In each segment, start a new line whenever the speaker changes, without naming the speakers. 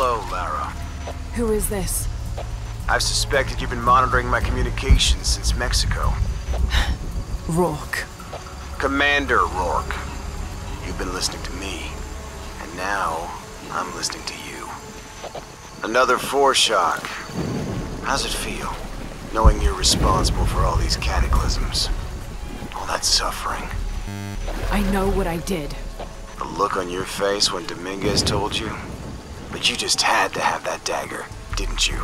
Hello, Lara.
Who is this?
I've suspected you've been monitoring my communications since Mexico.
Rourke.
Commander Rourke. You've been listening to me. And now, I'm listening to you. Another foreshock. How's it feel, knowing you're responsible for all these cataclysms? All that suffering.
I know what I did.
The look on your face when Dominguez told you? But you just had to have that dagger, didn't you?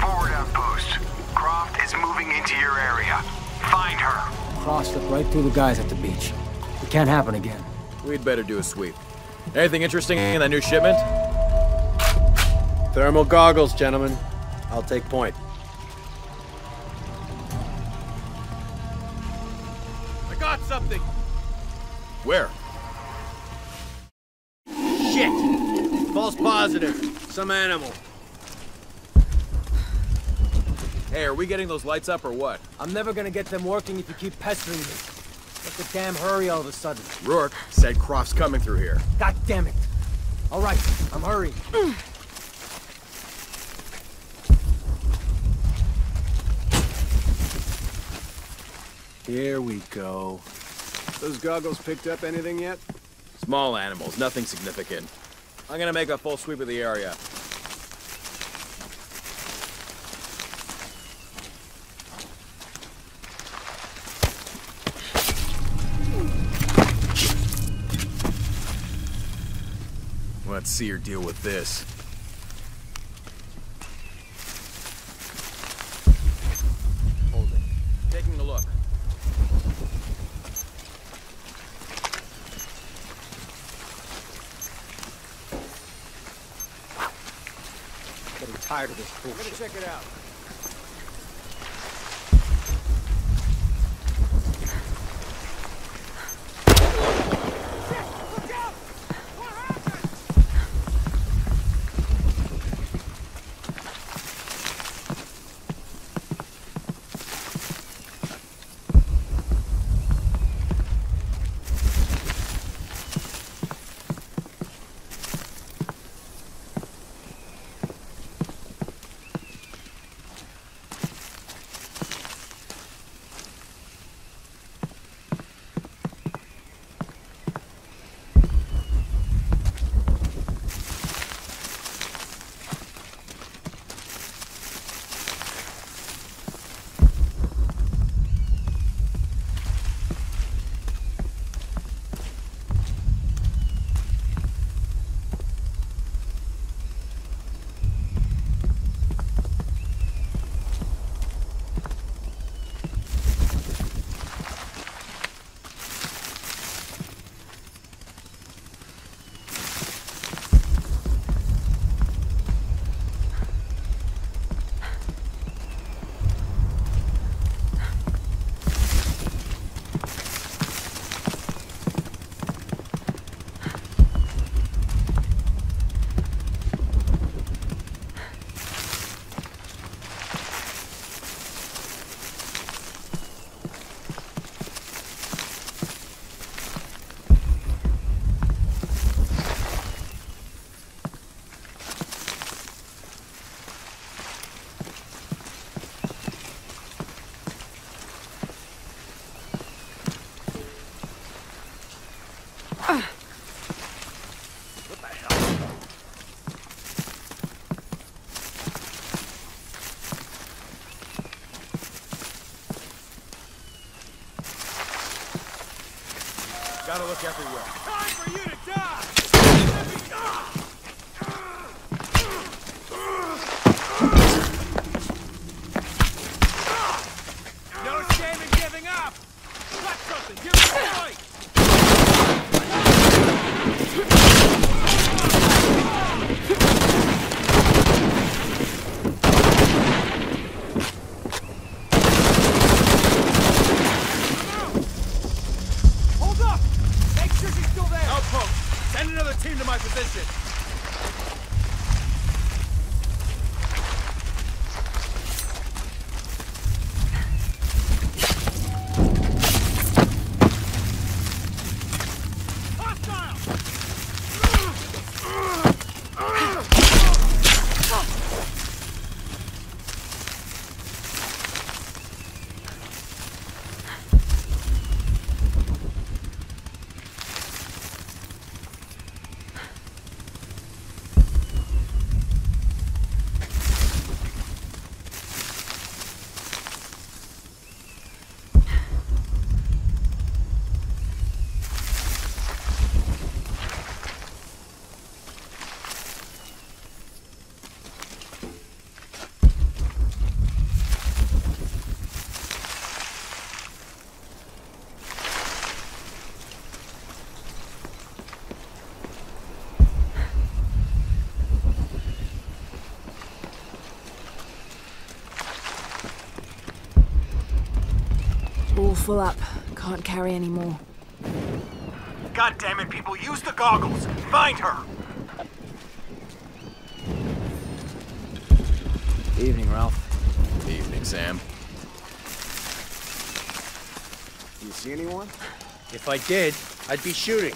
Forward outpost. Croft is moving into your area. Find her.
Croft slipped right through the guys at the beach. It can't happen again.
We'd better do a sweep. Anything interesting in that new shipment?
Thermal goggles, gentlemen. I'll take point.
Where?
Shit! False positive. Some animal.
Hey, are we getting those lights up or what?
I'm never gonna get them working if you keep pestering me. What's the damn hurry all of a sudden?
Rourke said Croft's coming through here.
God damn it! All right, I'm hurrying.
Here we go. Those goggles picked up anything yet?
Small animals, nothing significant. I'm gonna make a full sweep of the area. Let's see her deal with this. Hold it. Taking a look.
Getting tired of this bullshit.
check it out. Gotta look everywhere.
Make sure she's still there! Outpost! Send another team to my
position! Full up. Can't carry any more.
God damn it, people, use the goggles! Find her!
Evening, Ralph.
Evening, Sam.
Do you see anyone?
If I did, I'd be shooting.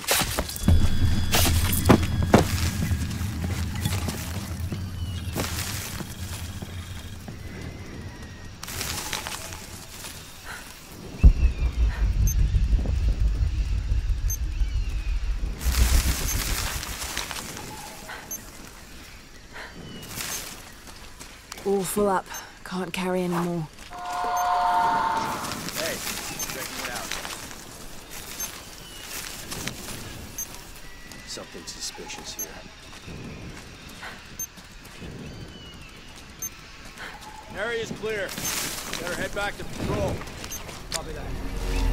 All full up. Can't carry any more.
Hey, checking it out.
Something suspicious here.
Area is clear. Better head back to patrol.
Copy that.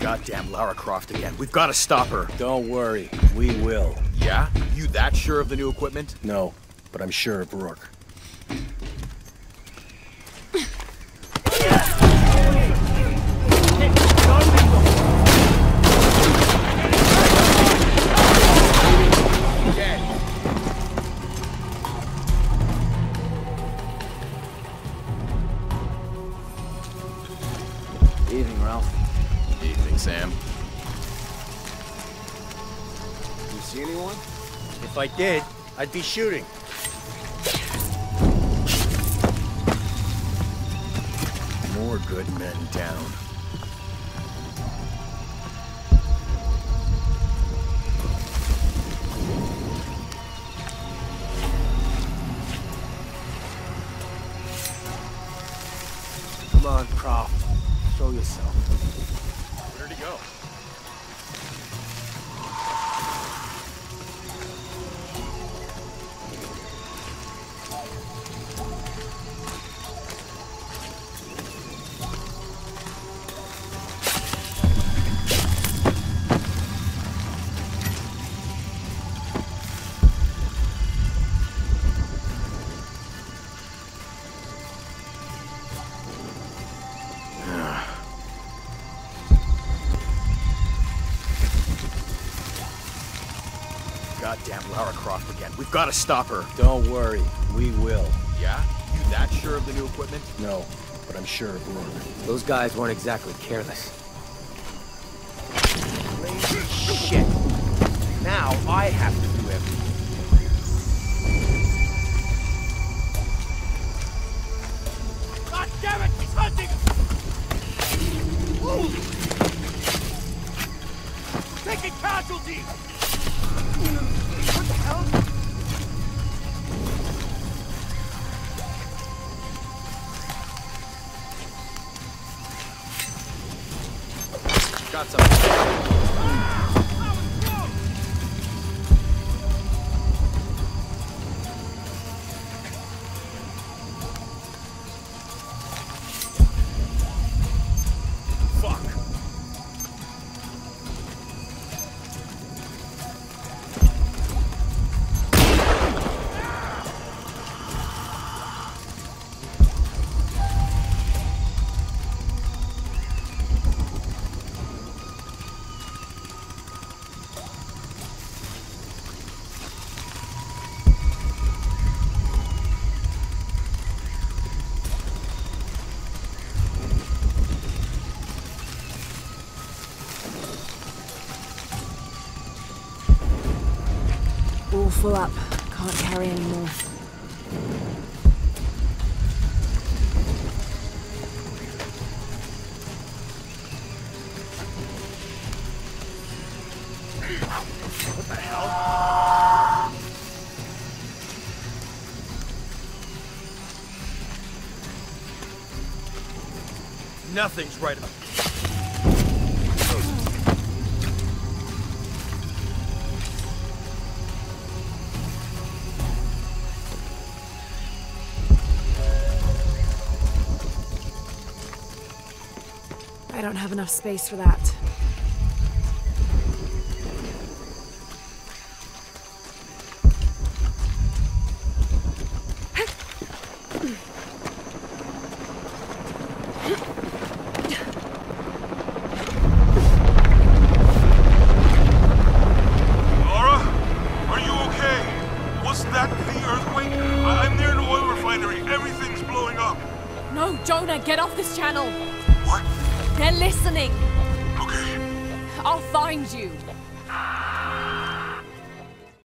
Goddamn Lara Croft again. We've got to stop her.
Don't worry, we will.
Yeah? You that sure of the new equipment?
No, but I'm sure of Rourke.
I did, I'd be shooting.
More good men down.
Come on, Croft. Show yourself.
Where'd he go? Goddamn Lara Croft again. We've got to stop her.
Don't worry, we will.
Yeah? You that sure of the new equipment?
No, but I'm sure of Rourke.
Those guys weren't exactly careless. Shit. Now I have to do everything.
God damn it, he's hunting! Woo! Taking casualties!
Got something.
Full up. Can't carry any more.
Nothing's right.
I don't have enough space for that.